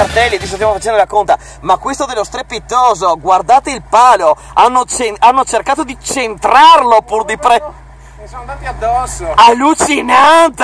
cartelli, adesso stiamo facendo la conta, ma questo dello strepitoso, guardate il palo, hanno, hanno cercato di centrarlo pur di pre... Mi sono andati addosso. Allucinante!